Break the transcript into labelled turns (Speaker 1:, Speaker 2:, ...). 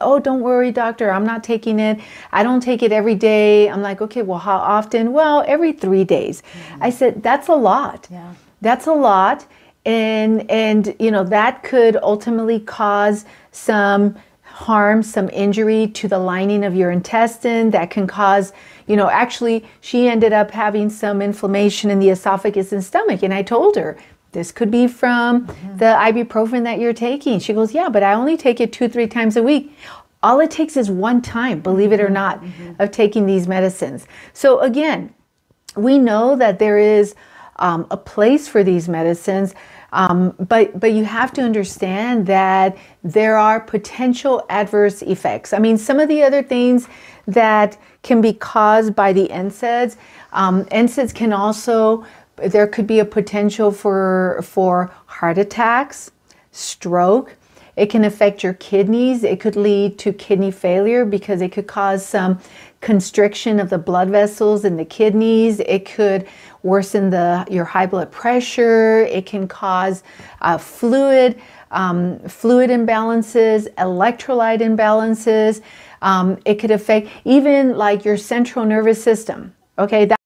Speaker 1: oh, don't worry, doctor, I'm not taking it. I don't take it every day. I'm like, okay, well, how often? Well, every three days. Mm-hmm. I said, that's a lot. Yeah. That's a lot. And, and, you know, that could ultimately cause some harm, some injury to the lining of your intestine that can cause, you know, actually, she ended up having some inflammation in the esophagus and stomach. And I told her, this could be from mm-hmm. the ibuprofen that you're taking. She goes, Yeah, but I only take it two, three times a week. All it takes is one time, believe it or mm-hmm. not, mm-hmm. of taking these medicines. So, again, we know that there is um, a place for these medicines. Um, but but you have to understand that there are potential adverse effects. I mean, some of the other things that can be caused by the NSAIDs, um, NSAIDs can also there could be a potential for for heart attacks, stroke. It can affect your kidneys. It could lead to kidney failure because it could cause some constriction of the blood vessels in the kidneys. It could worsen the your high blood pressure. It can cause uh, fluid um, fluid imbalances, electrolyte imbalances. Um, it could affect even like your central nervous system. Okay. That